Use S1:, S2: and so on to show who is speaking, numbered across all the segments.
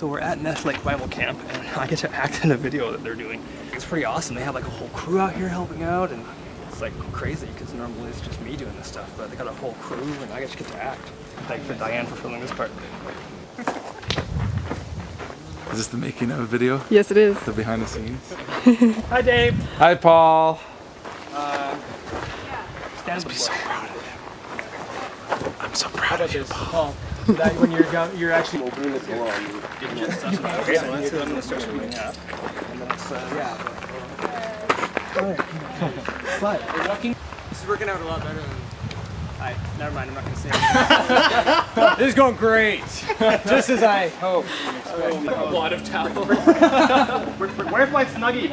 S1: So we're at Ness Lake Bible Camp, and I get to act in a video that they're doing. It's pretty awesome. They have like a whole crew out here helping out, and it's like crazy because normally it's just me doing this stuff, but they got a whole crew, and I just get to act. Thanks for Diane for filming this part.
S2: Is this the making of a video?
S3: Yes, it is.
S2: The behind the scenes?
S1: Hi, Dave.
S2: Hi, Paul.
S1: Uh, Stand be so proud of
S2: I'm so proud of you.
S1: Paul. That when you're go- you're actually moving this along. Okay, so that's it. I'm gonna start speeding up, and then it's uh, yeah. But walking.
S4: This is working out a lot better than.
S1: I never mind. I'm not gonna say. Anything.
S4: This is going great. Just as I hope.
S1: a lot of towel. Where's my snuggie?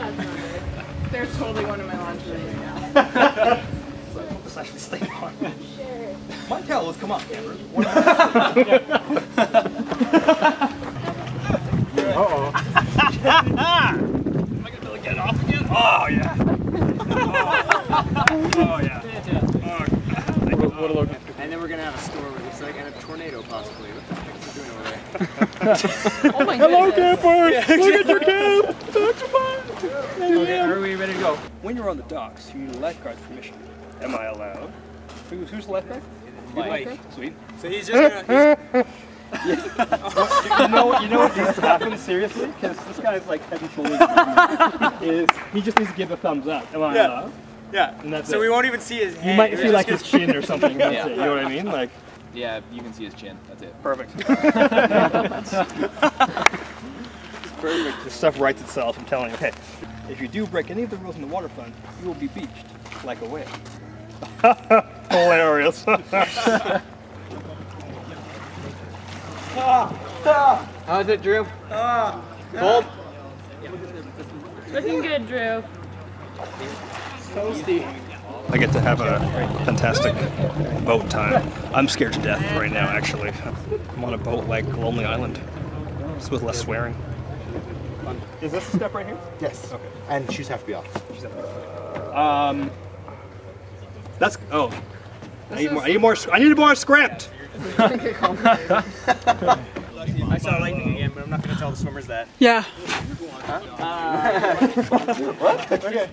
S3: There's totally one in my laundry right now.
S1: Let's actually stay on. My towel has come up, Cameron. Uh-oh. Am I gonna be able to get off again? Oh, yeah. Oh, oh yeah.
S4: What a look. And then we're gonna have a store where it's like, and a tornado possibly. What the heck is it doing over there?
S3: Oh my Hello,
S1: campers! Yeah. Look at your camp! Okay, are we ready to go? When you're on the docks, you need a lifeguard's permission. Am I allowed? Who's, who's the lifeguard? You the
S4: Mike.
S1: Sweet.
S4: So he's just gonna. He's,
S1: you know, you know what needs to happen seriously? Because this guy's like head and shoulders. is he just needs to give a thumbs up? Am I
S4: Yeah.
S1: allowed?
S4: yeah.
S1: And that's
S4: so
S1: it.
S4: we won't even see his
S1: You might
S4: We're
S1: see like
S4: gonna-
S1: his chin or something. That's
S5: Yeah.
S1: it. You know what I mean? Like
S5: Yeah, you can see his chin. That's it.
S1: perfect. perfect. This stuff writes itself. I'm telling you. Okay. If you do break any of the rules in the waterfront, you will be beached like a whale. Hilarious.
S4: How's it, Drew? Bold.
S3: Looking good, Drew. Toasty.
S1: I get to have a fantastic boat time. I'm scared to death right now, actually. I'm on a boat like Lonely Island. Just with less swearing. Is this the step right here?
S6: Yes. Okay. And shoes have to be off.
S1: Um, that's oh. I need, more, I need more. I need more script.
S4: I saw lightning again, but I'm not gonna tell the swimmers that.
S3: Yeah. What?
S6: Okay.